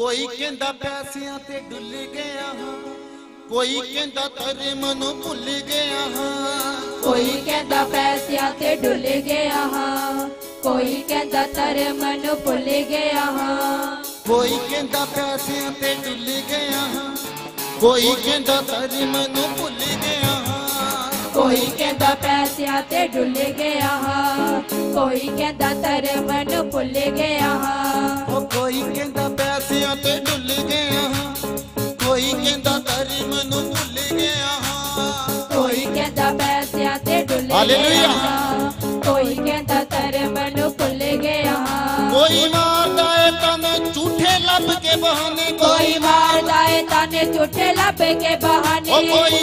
ਕੋਈ ਕਹਿੰਦਾ ਪੈਸਿਆਂ ਤੇ ਡੁੱਲ ਗਿਆ ਹਾਂ ਕੋਈ ਕਹਿੰਦਾ ਤੇਰੇ ਮਨੋਂ ਭੁੱਲ ਗਿਆ ਹਾਂ। ਕੋਈ ਕਹਿੰਦਾ ਪੈਸਿਆਂ ਤੇ ਡੁੱਲ ਗਿਆ ਹਾਂ ਕੋਈ ਕਹਿੰਦਾ ਤਰ ਮਨ ਭੁੱਲ ਗਿਆ ਹਾਂ। ਕੋਈ ਕਹਿੰਦਾ ਪੈਸਿਆਂ ਤੇ ਡੁੱਲ ਗਿਆ ਹਾਂ ਕੋਈ ਕਹਿੰਦਾ ਤੇਰੇ ਮਨੋਂ ਭੁੱਲ ਗਿਆ ਹਾਂ। ਕੋਈ ਕਹਿੰਦਾ ਪੈਸਿਆਂ ਤੇ ਡੁੱਲ ਗਿਆ ਹਾਂ ਕੋਈ ਕਹਿੰਦਾ ਤਰ ਮਨ ਭੁੱਲ ਗਿਆ ਹਾਂ। हालेलुया। कोई कहता तेरे मैनू भुल गया। कोई तने झूठे लब के बहाने। कोई मारदा तने झूठे लब के बहाने। कोई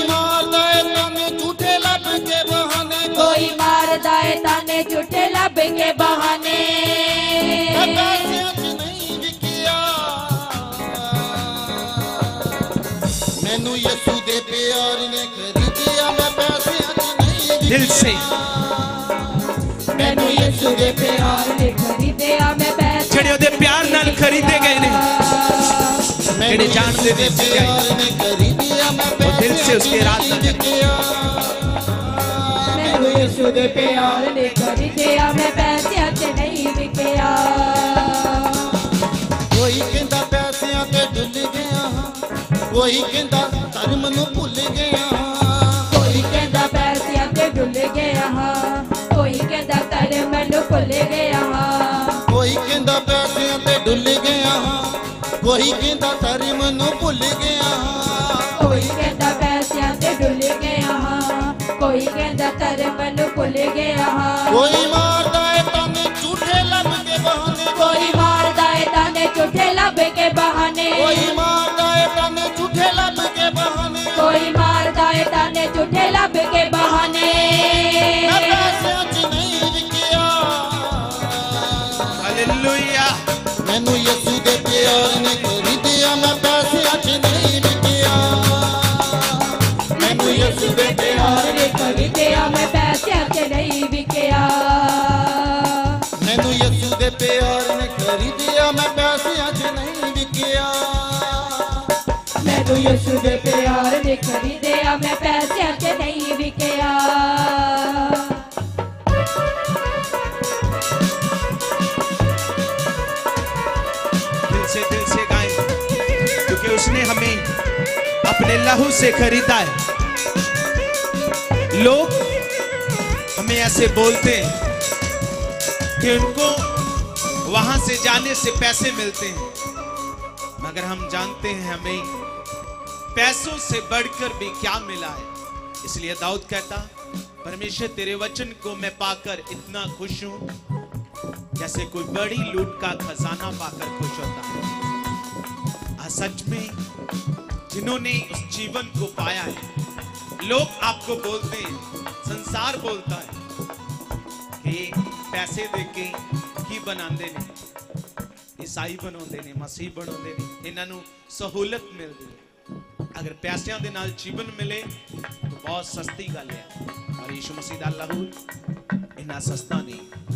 दिल से ਮੈਨੂੰ ਯਿਸੂ ਦੇ ਪਿਆਰ ਨੇ ਖਰੀਦਿਆ ਮੈਂ ਪੈਸੇ ਜਿਹੜੇ ਉਹਦੇ ਪਿਆਰ ਨਾਲ ਖਰੀਦੇ ਗਏ ਨੇ ਮੈਨੂੰ ਜਿਹੜੇ ਜਾਣਦੇ ਨੇ ਯਿਸੂ ਦੇ ਪਿਆਰ ਨੇ ਖਰੀਦਿਆ ਮੈਂ वो दिल से ਪੈਸਿਆਂ 'ਚ उसके राज ਨਹੀਂ में ਵਿਕਿਆ ਮੈਨੂੰ ਯਿਸੂ ਦੇ ਪਿਆਰ ਨੇ ਖਰੀਦਿਆ ਮੈਂ ਪੈਸਿਆਂ 'ਚ ਨਹੀਂ ਵਿਕਿਆ ਕੋਈ ਕਹਿੰਦਾ ਪੈਸਿਆਂ ਤੇ ਡੁੱਲ ਗਿਆ ਹਾਂ ਕੋਈ ਕਹਿੰਦਾ ਧਰਮ ਨੂੰ ਭੁੱਲ ਗਿਆ ਭੁੱਲ ਗਿਆ ਹਾਂ ਕੋਈ ਕਹਿੰਦਾ ਪੈਸਿਆਂ ਤੇ ਡੁੱਲ ਗਿਆ ਹਾਂ ਕੋਈ ਕਹਿੰਦਾ ਤਰ ਮੈਨੂੰ ਭੁੱਲ ਗਿਆ ਹਾਂ ਕੋਈ ਮਾਰਦਾ ਏ ਤਨ ਝੂਠੇ ਲੱਭ ਕੇ ਬਹਾਨੇ ਕੋਈ ਮਾਰਦਾ ਏ ਤਾਨੇ ਝੂਠੇ ਲੱਭ ਕੇ ਬਹਾਨੇ ਕੋਈ ਮਾਰਦਾ ਏ ਤਨ ਝੂਠੇ ਲੱਭ ਖਰੀਦਿਆ ਮੈਂ ਪੈਸਿਆਂ 'ਚ ਨਹੀਂ ਵਿਕਿਆ ਮੈਨੂੰ ਯਿਸੂ ਦੇ ਪਿਆਰ ਨੇ ਖਰੀਦਿਆ ਮੈਂ ਪੈਸਿਆਂ 'ਚ ਨਹੀਂ ਵਿਕਿਆ दिल से दिल से गाएं क्योंकि उसने हमें अपने लहू से खरीदा है लोग हमें ऐसे बोलते हैं कि उनको वहाँ से जाने से पैसे मिलते हैं। मगर हम जानते हैं हमें पैसों से बढ़कर भी क्या मिला है। इसलिए दाऊद कहता, परमेश्वर, तेरे वचन को मैं पाकर इतना खुश हूँ, जैसे कोई बड़ी लूट का खजाना पाकर खुश होता है। सच में जिन्होंने उस जीवन को पाया है, लोग आपको बोलते हैं, संसार बोलता है कि पैसे देके ਹੀ ਬਣਾਉਂਦੇ ਨੇ। ਈਸਾਈ ਬਣਾਉਂਦੇ ਨੇ, ਮਸੀਹ ਬਣਾਉਂਦੇ ਨੇ, ਇਹਨਾਂ ਨੂੰ ਸਹੂਲਤ ਮਿਲਦੀ ਹੈ। ਅਗਰ ਪੈਸਿਆਂ ਦੇ ਨਾਲ ਜੀਵਨ ਮਿਲੇ, ਤਾਂ ਬਹੁਤ ਸਸਤੀ ਗੱਲ ਹੈ। ਪਰ ਯਿਸੂ ਮਸੀਹ ਦਾ ਲਹੂ ਇੰਨਾ ਸਸਤਾ ਨਹੀਂ।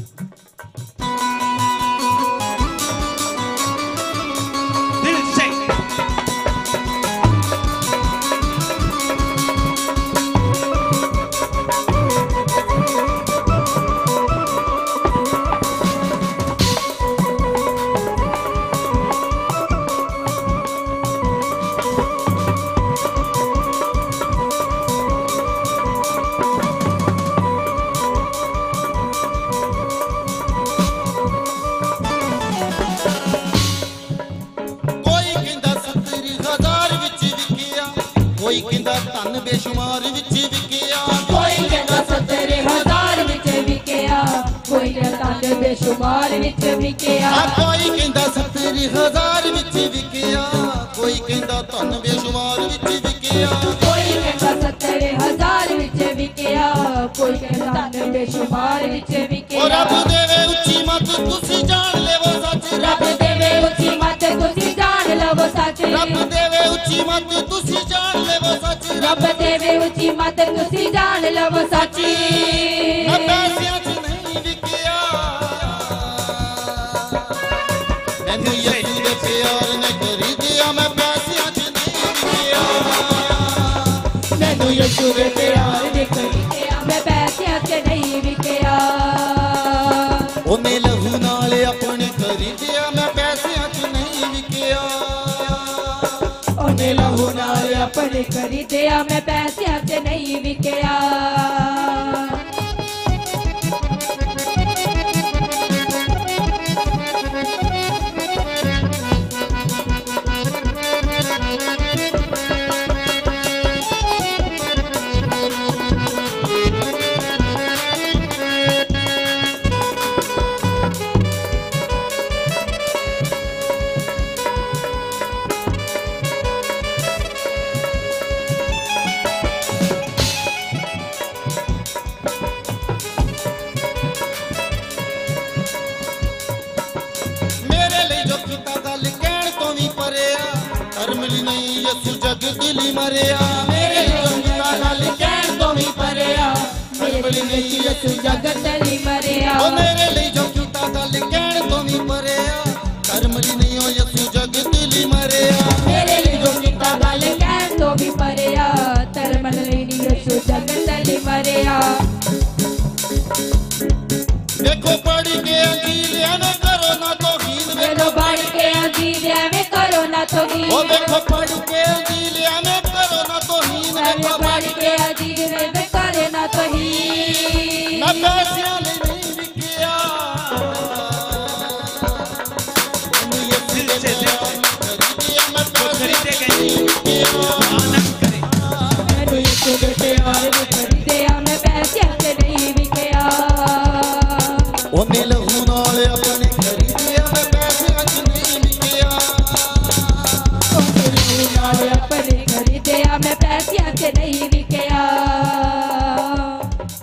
ਬੇਸ਼ੁਮਾਰ ਵਿੱਚ ਵਿਕਿਆ। ਕੋਈ ਕਹਿੰਦਾ 70000 ਵਿੱਚ ਵਿਕਿਆ। ਕੋਈ ਕਹਿੰਦਾ ਧਨ ਬੇਸ਼ੁਮਾਰ ਵਿੱਚ ਵਿਕਿਆ। ਕੋਈ ਕਹਿੰਦਾ 70000 ਵਿੱਚ ਵਿਕਿਆ। ਕੋਈ ਕਹਿੰਦਾ ਤਨ ਬੇਸ਼ੁਮਾਰ ਵਿੱਚ ਉਹ ਵਿਕਿਆ ਰੱਬ ਦੇਵੇ ਉੱਚੀ ਮੱਤ ਤੁਸੀਂ ਜਾਣ ਲੈਵੋ ਸੱਚ। ਰੱਬ ਦੇਵੇ ਉੱਚੀ ਮੱਤ ਤੁਸੀਂ ਜਾਣ ਲਵੋ ਸੱਚ। ਰੱਬ ਦੇਵੇ ਉੱਚੀ ਮੱਤ ਤੁਸੀਂ ਜਾਣ ਲੈਵੋ ਸੱਚ। ਰੱਬ ਦੇਵੇ ਉੱਚੀ ਮੱਤ ਤੁਸੀਂ ਜਾਣ ਲਵੋ ਸੱਚ। ਆਪਣੇ ਕਰੀ ਤੇ ਆ ਮੈਂ ਪੈਸਿਆਂ ਤੇ ਨਹੀਂ ਵਿਕਿਆ ਯਿਸੂ ਜਗ ਦਿਲੀ ਮਰਿਆ ਮੇਰੇ ਰੰਗਾਂ ਨਾਲ ਕਹਿਣ ਤੋਂ ਹੀ ਪਰਿਆ ਮੇਰੇ ਲਈ ਯਿਸੂ ਜਗ ਦਿਲੀ ਮਰਿਆ ਉਹ ਮੇਰੇ ਲਈ ਜੋ ਝੂਟਾ ਨਾਲ ਕਹਿਣ ਤੋਂ ਵੀ ਪਰਿਆ ਕਰਮ ਲਈ ਨਹੀਂ ਉਹ ਯਿਸੂ ਜਗ ਦਿਲੀ ਮਰਿਆ ਮੇਰੇ ਲਈ ਜੋ ਕੀਤਾ ਨਾਲ ਕਹਿਣ ਤੋਂ ਵੀ ਪਰਿਆ ਧਰਮ ਲਈ ਨਹੀਂ ਯਿਸੂ ਜਗ ਦਿਲੀ ਮਰਿਆ देखो पढ़ के अंजीर ने करो ना तो गीत देखो पढ़ के अंजीर ने करो ना तो गीत ਮਾਲ ਆਪਣੇ ਖਰੀਦਿਆ ਮੈਂ ਪੈਸਿਆਂ ਤੇ ਨਹੀਂ ਵਿਕਿਆ।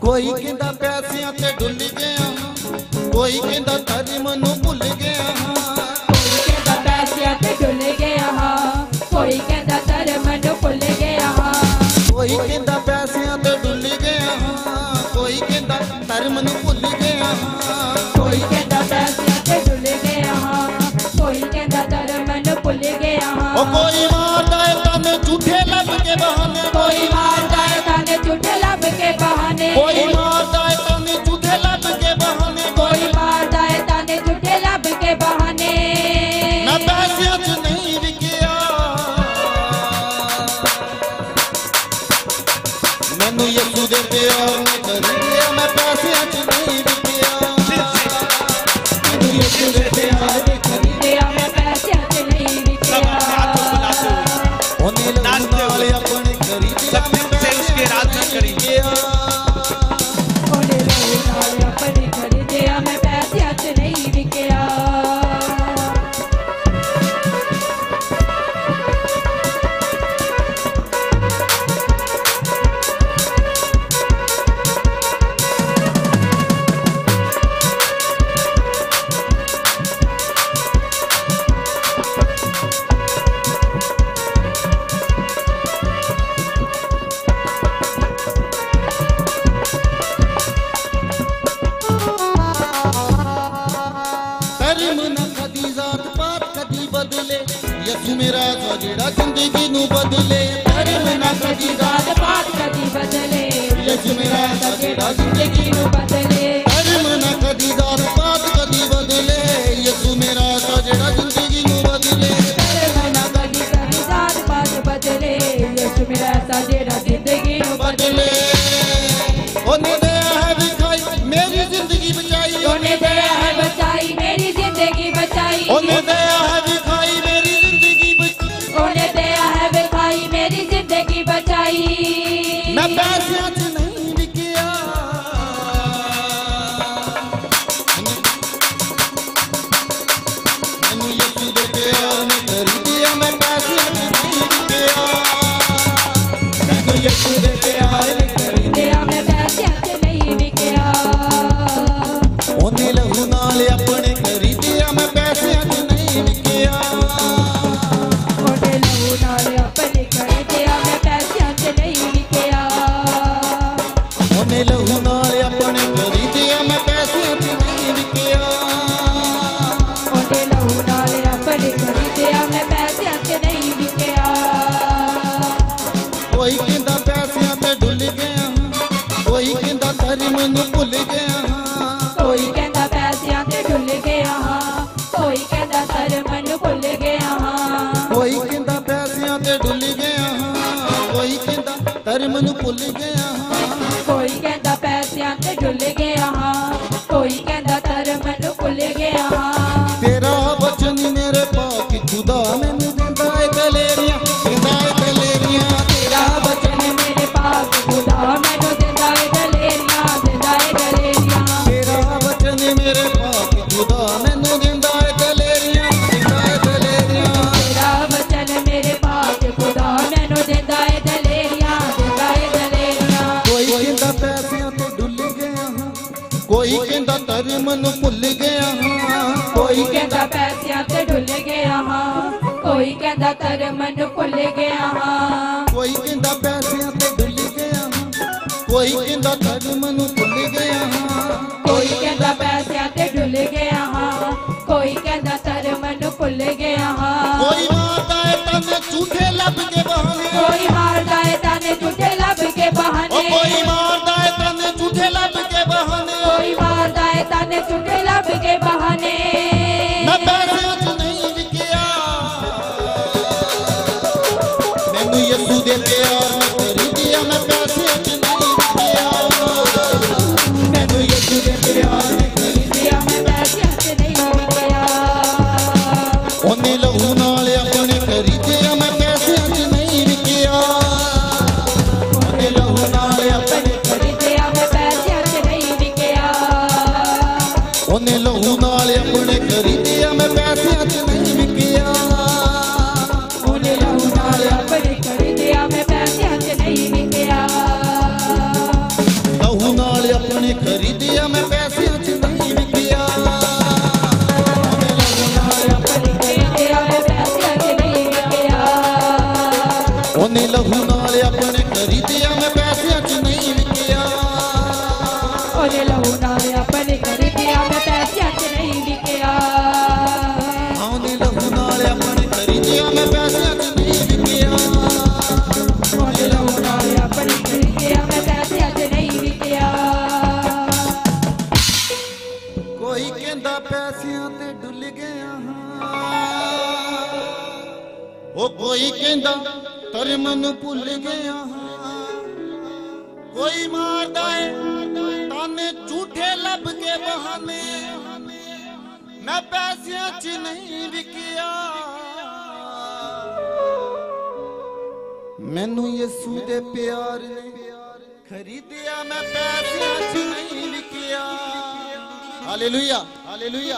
ਕੋਈ ਕਹਿੰਦਾ ਪੈਸਿਆਂ ਤੇ ਡੁੱਲ ਗਿਆ ਕੋਈ ਕਹਿੰਦਾ ਤਰੀ ਮੈਨੂੰ ਭੁੱਲ ਗਿਆ। ਕੋਈ ਕਹਿੰਦਾ ਪੈਸਿਆਂ ਤੇ ਡੁੱਲ ਗਿਆ ਹਾਂ ਕੋਈ ਕਹਿੰਦਾ ਤਰ ਮੈਨੂੰ ਭੁੱਲ ਗਿਆ। ਹਾਂ ਕੋਈ ਕਹਿੰਦਾ ਪੈਸਿਆਂ ਤੇ ਡੁੱਲ ਗਿਆ ਹਾਂ ਕੋਈ ਕਹਿੰਦਾ ਤਰ ਮੈਨੂੰ ਭੁੱਲ ਗਿਆ। ਹਾਂ nu e cu de pe eu Că nu e mai pasiat, nu e de pe ਯਸੂ ਮੇਰਾ ਸੋ ਜਿਹੜਾ ਜ਼ਿੰਦਗੀ ਨੂੰ ਬਦਲੇ ਧਰਮ ਨਾ ਕਦੀ ਜਾਤ ਪਾਤ ਕਦੀ ਬਦਲੇ। ਯਸੂ ਮੇਰਾ ਸੋ ਜਿਹੜਾ ਜ਼ਿੰਦਗੀ ਨੂੰ ਬਦਲੇ। ਕੋਈ ਕਹਿੰਦਾ ਧਰਮ ਨੂੰ ਭੁੱਲ ਗਿਆ ਹਾਂ। ਕੋਈ ਕਹਿੰਦਾ ਪੈਸਿਆਂ ਤੇ ਡੁੱਲ ਗਿਆ ਹਾਂ। ਕਹਿੰਦਾ ਧਰਮ ਨੂੰ ਭੁੱਲ ਗਿਆ ਹਾਂ। ਕੋਈ ਕਹਿੰਦਾ ਪੈਸਿਆਂ ਤੇ ਡੁੱਲ ਗਿਆ ਹਾਂ। ਕੋਈ ਕਹਿੰਦਾ preço de peão ਆਪਣੇ ਲਹੂ ਨਾਲ ਆਪਣੇ ਕਰ ਗਿਆ ਮੈਂ ਪੈਸਿਆਂ 'ਚ ਨਹੀਂ ਵਿਕਿਆ। ਆਪਣੇ ਲਹੂ ਨਾਲ ਆਪਣੇ ਕਰ ਗਿਆ ਮੈਂ ਪੈਸਿਆਂ 'ਚ ਨਹੀਂ ਵਿਕਿਆ। ਆਪਣੇ ਲਹੂ ਨਾਲ ਆਪਣੇ ਕਰ ਗਿਆ ਮੈਂ ਪੈਸਿਆਂ 'ਚ ਨਹੀਂ ਵਿਕਿਆ। ਕੋਈ ਕਹਿੰਦਾ ਪੈਸਿਆਂ ਤੇ ਡੁੱਲ ਗਿਆ ਹਾਂ। ਉਹ ਕੋਈ ਕਹਿੰਦਾ ਧਰਮ ਨੂੰ ਭੁੱਲ ਗਿਆ ਹਾਂ। ਕੋਈ ਮਾਰਦਾ ਹੈ बहाने झूठे लब के बहाने। मैं पैसे च नहीं विकिया मैनू यसू दे प्यार ने खरीदिया, मैं पैसे च नहीं विकिया हालेलुया हालेलुया।